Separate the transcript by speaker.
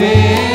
Speaker 1: viver.